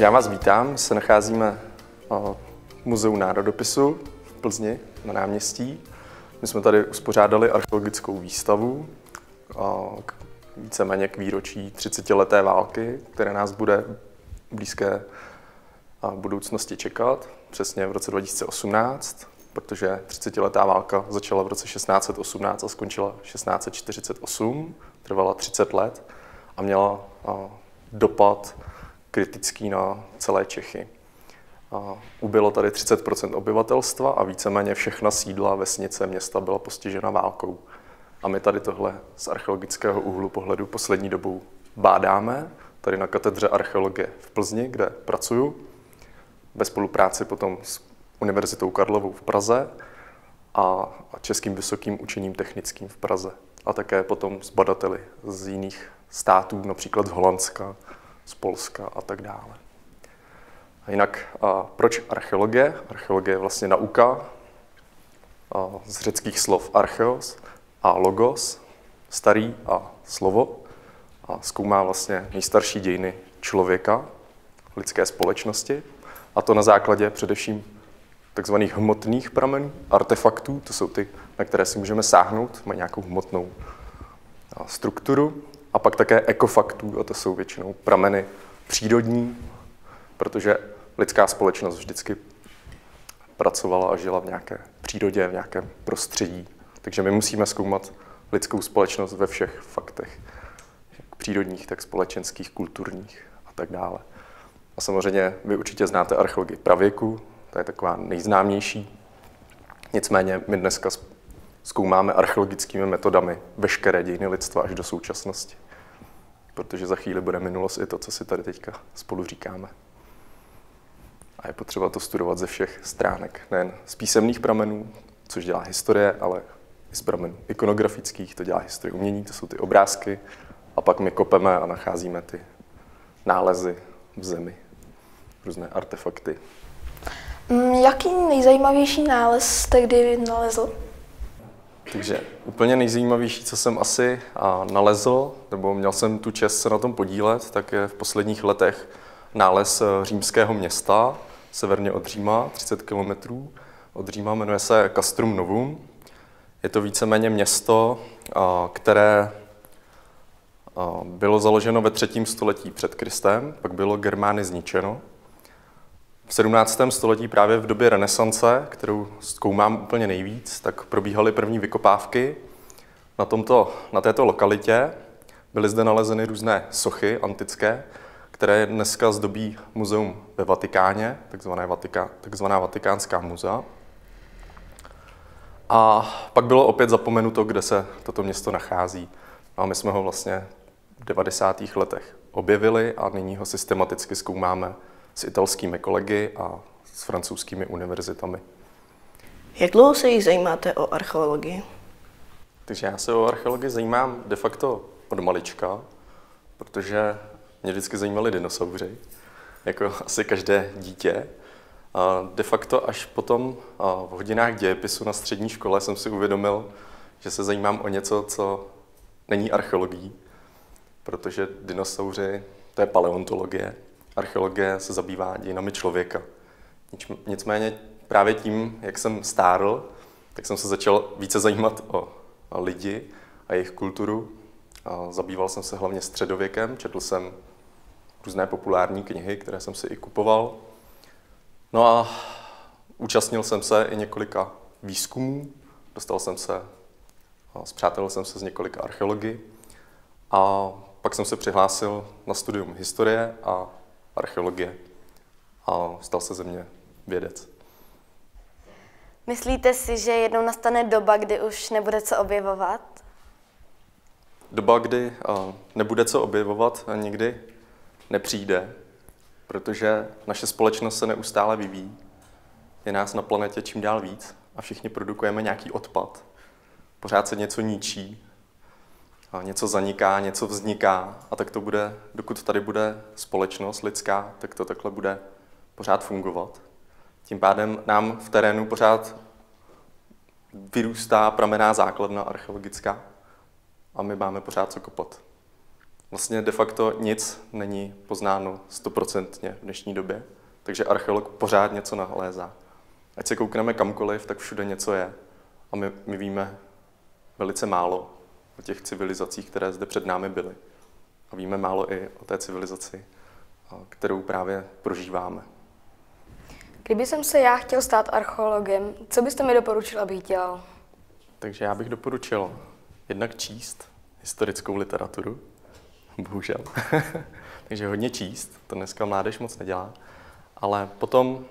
Já vás vítám, se nacházíme v Muzeu národopisu v Plzni na náměstí. My jsme tady uspořádali archeologickou výstavu, víceméně k výročí 30-leté války, které nás bude v blízké budoucnosti čekat, přesně v roce 2018, protože 30-letá válka začala v roce 1618 a skončila 1648, trvala 30 let a měla dopad kritický na celé Čechy. A ubylo tady 30% obyvatelstva a víceméně všechna sídla, vesnice, města byla postižena válkou. A my tady tohle z archeologického úhlu pohledu poslední dobou bádáme, tady na katedře archeologie v Plzni, kde pracuju, ve spolupráci potom s Univerzitou Karlovou v Praze a Českým vysokým učením technickým v Praze. A také potom s badateli z jiných států, například z Holandska, z Polska a tak dále. A jinak, a proč archeologie? Archeologie je vlastně nauka a z řeckých slov archeos a logos, starý a slovo, a zkoumá vlastně nejstarší dějiny člověka, lidské společnosti, a to na základě především takzvaných hmotných pramenů, artefaktů, to jsou ty, na které si můžeme sáhnout, mají nějakou hmotnou strukturu, a pak také ekofaktů, a to jsou většinou prameny přírodní, protože lidská společnost vždycky pracovala a žila v nějaké přírodě, v nějakém prostředí. Takže my musíme zkoumat lidskou společnost ve všech faktech, jak přírodních, tak společenských, kulturních a tak dále. A samozřejmě vy určitě znáte archeologii pravěku, to je taková nejznámější. Nicméně my dneska zkoumáme archeologickými metodami veškeré dějiny lidstva až do současnosti. Protože za chvíli bude minulost i to, co si tady teďka spolu říkáme. A je potřeba to studovat ze všech stránek, nejen z písemných pramenů, což dělá historie, ale i z pramenů ikonografických, to dělá historie umění, to jsou ty obrázky, a pak my kopeme a nacházíme ty nálezy v zemi, různé artefakty. Mm, jaký nejzajímavější nález jste kdy nalezl? Takže úplně nejzajímavější, co jsem asi nalezl, nebo měl jsem tu čest se na tom podílet, tak je v posledních letech nález e, římského města, severně od Říma, 30 km od Říma, jmenuje se Castrum Novum. Je to víceméně město, které bylo založeno ve třetím století před Kristem, pak bylo Germány zničeno v 17. století právě v době renesance, kterou zkoumám úplně nejvíc, tak probíhaly první vykopávky na, tomto, na této lokalitě. Byly zde nalezeny různé sochy antické, které dneska zdobí muzeum ve Vatikáně, takzvané Vatika, takzvaná Vatikánská muzea. A pak bylo opět zapomenuto, kde se toto město nachází. A my jsme ho vlastně v 90. letech objevili a nyní ho systematicky zkoumáme s italskými kolegy a s francouzskými univerzitami. Jak dlouho se jich zajímáte o archeologii? Takže já se o archeologii zajímám de facto od malička, protože mě vždycky zajímali dinosauři, jako asi každé dítě. A de facto až potom v hodinách dějepisu na střední škole jsem si uvědomil, že se zajímám o něco, co není archeologií, protože dinosauři, to je paleontologie, archeologie se zabývá dějinami člověka. Nicméně právě tím, jak jsem stárl, tak jsem se začal více zajímat o, lidi a jejich kulturu. Zabýval jsem se hlavně středověkem, četl jsem různé populární knihy, které jsem si i kupoval. No a účastnil jsem se i několika výzkumů, dostal jsem se, zpřátelil jsem se s několika archeology a pak jsem se přihlásil na studium historie a archeologie a stal se ze mě vědec. Myslíte si, že jednou nastane doba, kdy už nebude co objevovat? Doba, kdy nebude co objevovat, nikdy nepřijde, protože naše společnost se neustále vyvíjí. Je nás na planetě čím dál víc a všichni produkujeme nějaký odpad. Pořád se něco ničí, něco zaniká, něco vzniká a tak to bude, dokud tady bude společnost lidská, tak to takhle bude pořád fungovat. Tím pádem nám v terénu pořád vyrůstá pramená základna archeologická a my máme pořád co kopat. Vlastně de facto nic není poznáno stoprocentně v dnešní době, takže archeolog pořád něco nalézá. Ať se koukneme kamkoliv, tak všude něco je. A my, my víme velice málo o těch civilizacích, které zde před námi byly. A víme málo i o té civilizaci, kterou právě prožíváme. Kdyby jsem se já chtěl stát archeologem, co byste mi doporučil, abych dělal? Takže já bych doporučil jednak číst historickou literaturu, bohužel. Takže hodně číst, to dneska mládež moc nedělá. Ale potom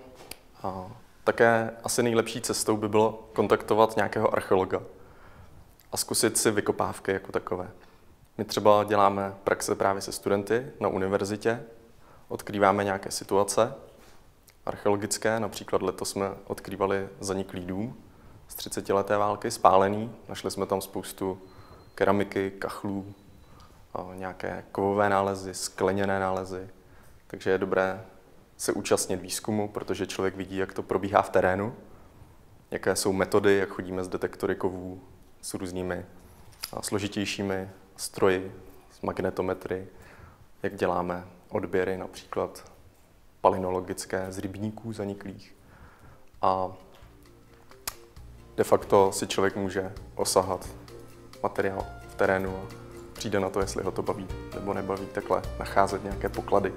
a, také asi nejlepší cestou by bylo kontaktovat nějakého archeologa a zkusit si vykopávky jako takové. My třeba děláme praxe právě se studenty na univerzitě, odkrýváme nějaké situace archeologické, například letos jsme odkrývali zaniklý dům z 30 leté války, spálený. Našli jsme tam spoustu keramiky, kachlů, nějaké kovové nálezy, skleněné nálezy. Takže je dobré se účastnit výzkumu, protože člověk vidí, jak to probíhá v terénu, jaké jsou metody, jak chodíme s detektory kovů, s různými složitějšími stroji, s magnetometry, jak děláme odběry například palinologické z rybníků zaniklých. A de facto si člověk může osahat materiál v terénu a přijde na to, jestli ho to baví nebo nebaví, takhle nacházet nějaké poklady